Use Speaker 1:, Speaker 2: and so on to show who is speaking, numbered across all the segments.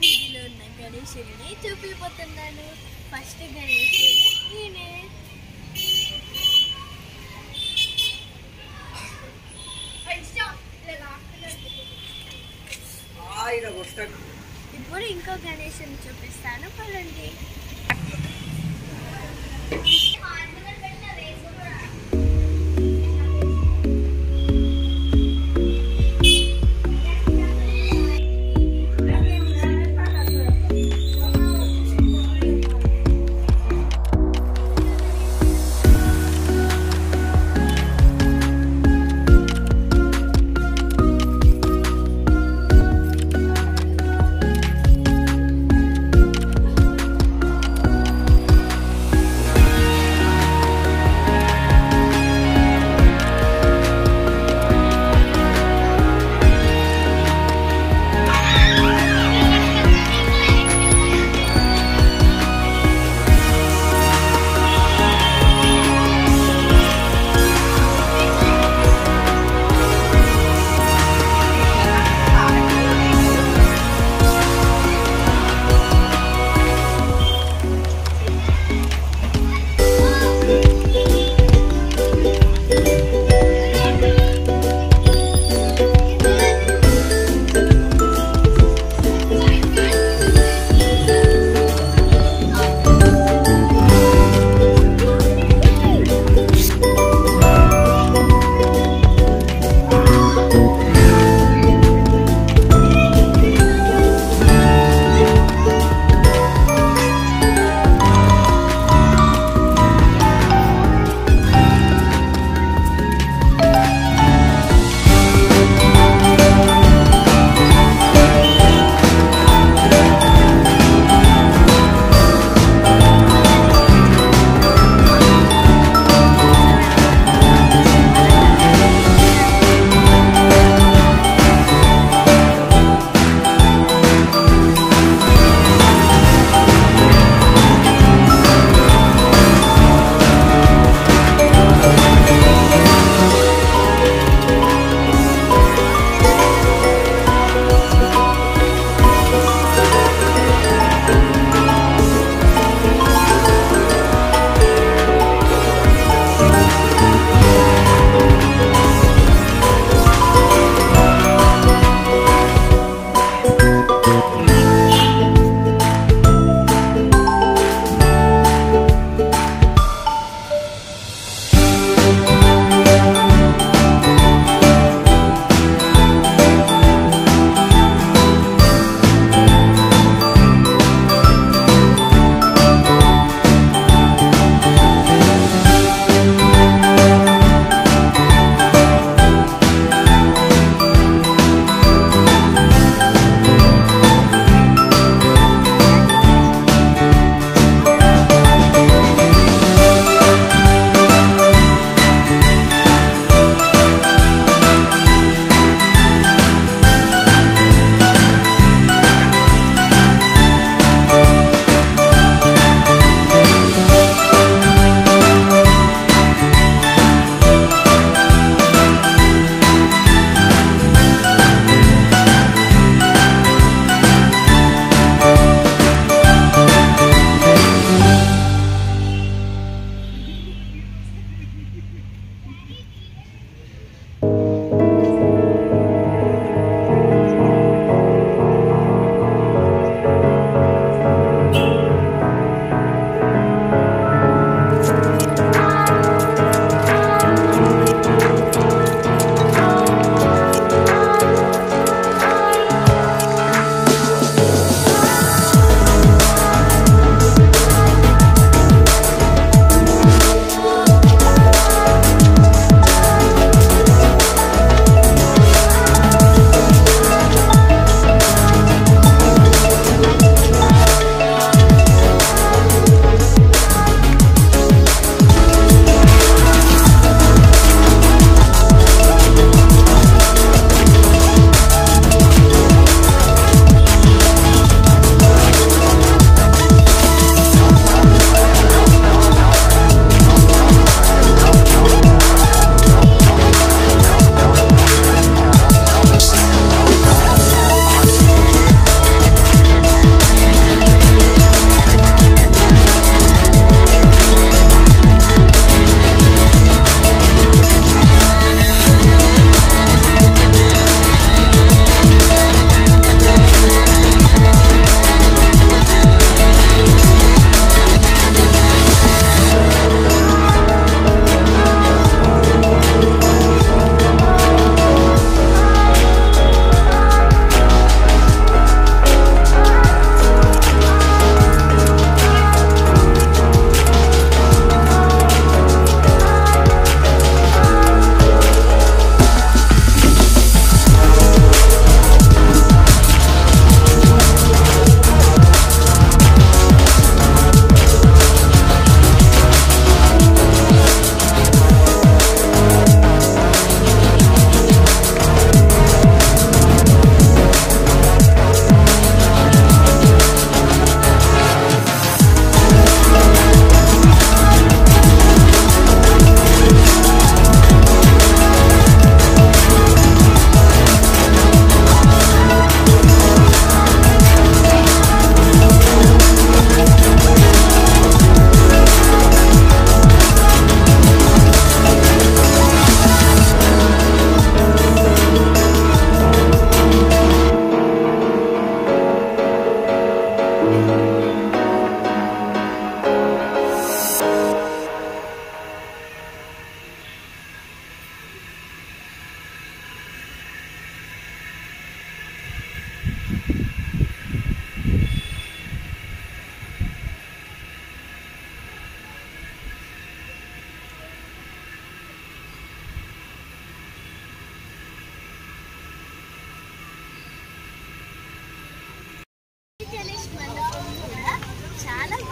Speaker 1: వీధిలో ఉన్న గణేశుడిని చూపిపోతున్నాను. ఫస్ట్ గణేశుడు ఈయనే ఇప్పుడు ఇంకో గణేశుని చూపిస్తాను. పదండి.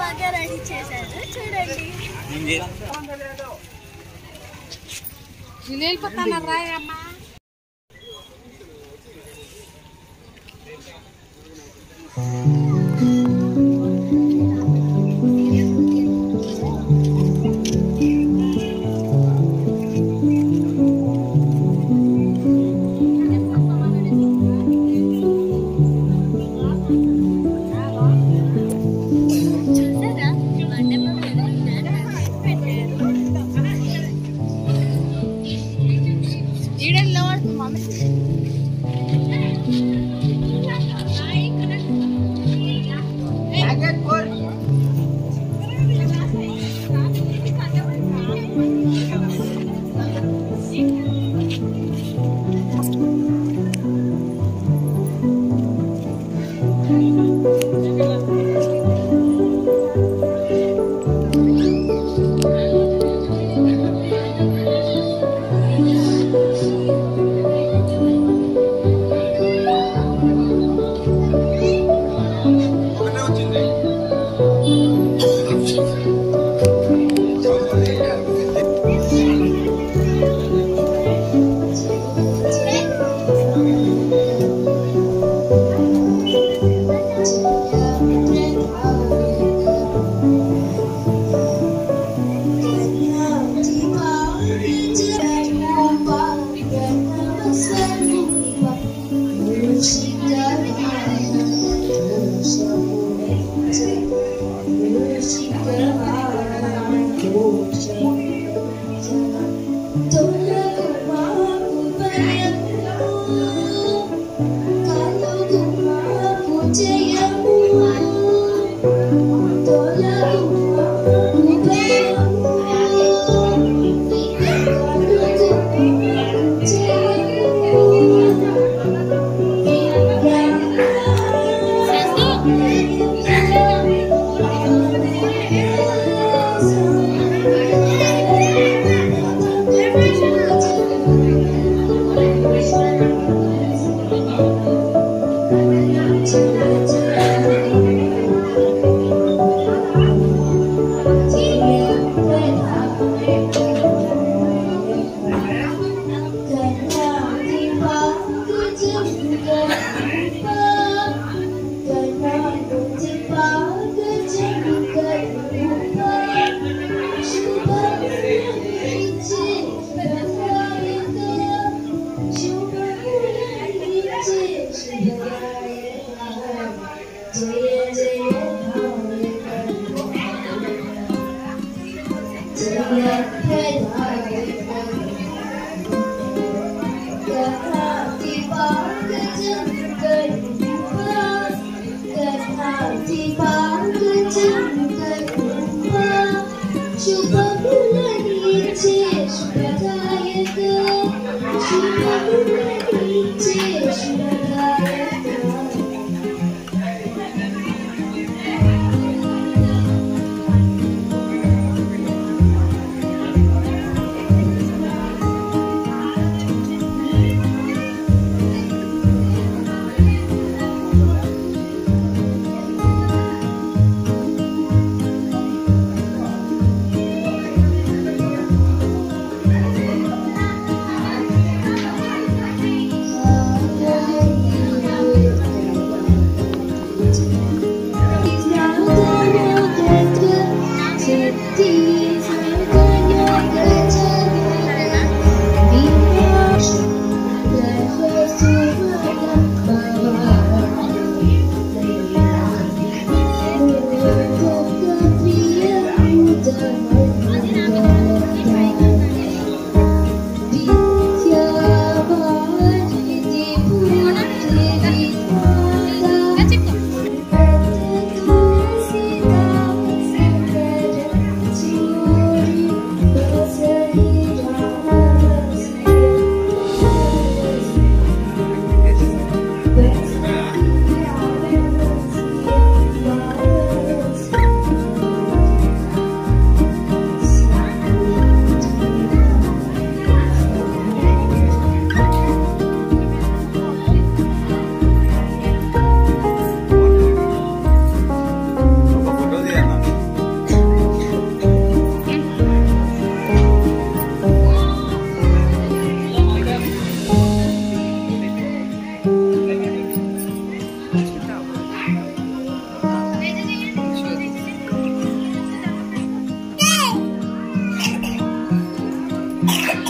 Speaker 2: బాగా రెడీ చేశారు. చూడండి.
Speaker 3: నేను వెళ్ళిపోతాను రాయమ్మా
Speaker 2: చూసారా
Speaker 4: Yes, Música